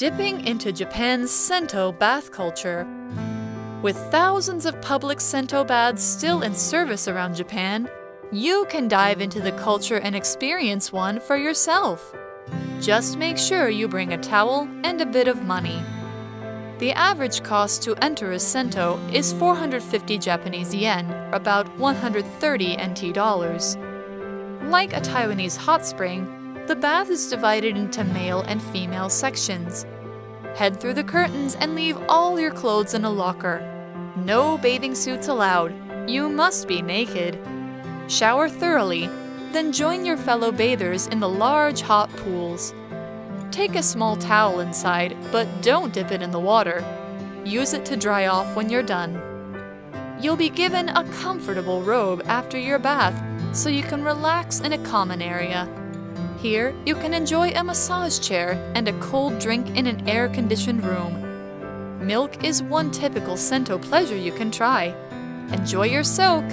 dipping into Japan's Sento bath culture. With thousands of public Sento baths still in service around Japan, you can dive into the culture and experience one for yourself. Just make sure you bring a towel and a bit of money. The average cost to enter a Sento is 450 Japanese yen, about 130 NT dollars. Like a Taiwanese hot spring, the bath is divided into male and female sections. Head through the curtains and leave all your clothes in a locker. No bathing suits allowed. You must be naked. Shower thoroughly, then join your fellow bathers in the large hot pools. Take a small towel inside, but don't dip it in the water. Use it to dry off when you're done. You'll be given a comfortable robe after your bath so you can relax in a common area. Here, you can enjoy a massage chair and a cold drink in an air conditioned room. Milk is one typical Sento pleasure you can try. Enjoy your soak